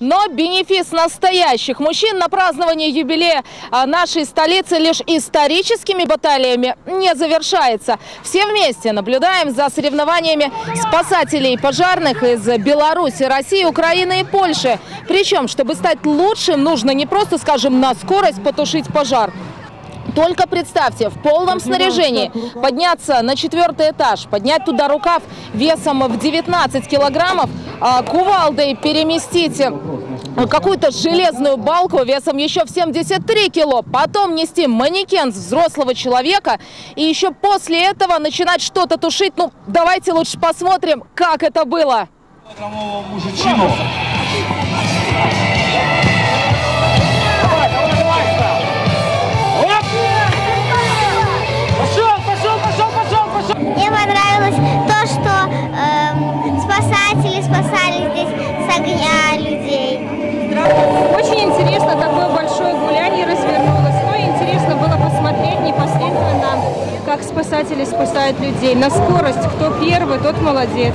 Но бенефис настоящих мужчин на празднование юбилея а, нашей столицы лишь историческими баталиями не завершается. Все вместе наблюдаем за соревнованиями спасателей и пожарных из Беларуси, России, Украины и Польши. Причем, чтобы стать лучшим, нужно не просто, скажем, на скорость потушить пожар. Только представьте, в полном снаряжении подняться на четвертый этаж, поднять туда рукав весом в 19 килограммов, а, кувалдой переместить э, какую-то железную балку весом еще в 73 кило, потом нести манекен с взрослого человека и еще после этого начинать что-то тушить. Ну, давайте лучше посмотрим, как это было. килограммового мужичину. Спасатели спасают людей. На скорость, кто первый, тот молодец.